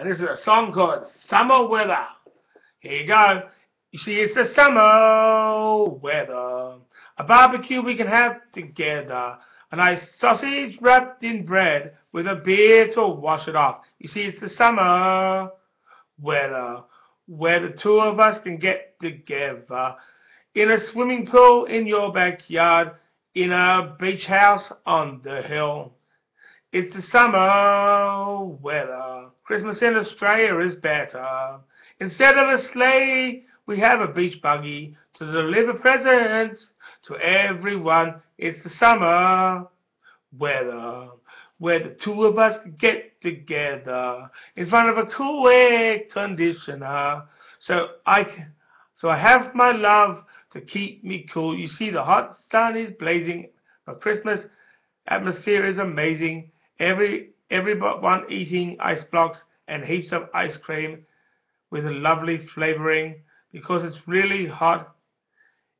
And this is a song called Summer Weather. Here you go. You see, it's the summer weather. A barbecue we can have together. A nice sausage wrapped in bread with a beer to wash it off. You see, it's the summer weather where the two of us can get together in a swimming pool in your backyard, in a beach house on the hill. It's the summer weather. Christmas in Australia is better. Instead of a sleigh, we have a beach buggy to deliver presents to everyone. It's the summer weather where the two of us get together in front of a cool air conditioner. So I, so I have my love to keep me cool. You see, the hot sun is blazing. The Christmas atmosphere is amazing. Every everyone eating ice blocks and heaps of ice cream with a lovely flavoring because it's really hot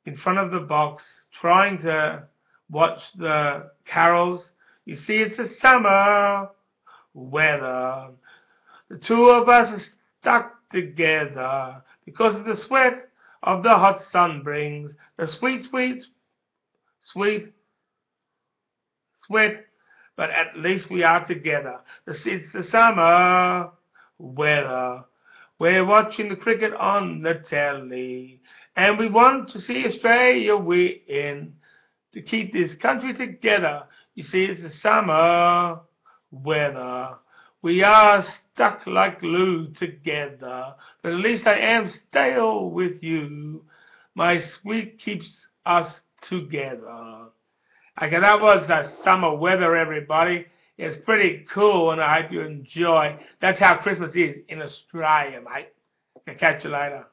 in front of the box trying to watch the carols you see, it's the summer weather. The two of us are stuck together because of the sweat of the hot sun brings the sweet, sweet, sweet sweat. But at least we are together. It's the summer weather. We're watching the cricket on the telly. And we want to see Australia win to keep this country together. You see, it's the summer weather. We are stuck like glue together, but at least I am still with you. My sweet keeps us together. Okay, that was the summer weather, everybody. It's pretty cool, and I hope you enjoy. That's how Christmas is in Australia, mate. Catch you later.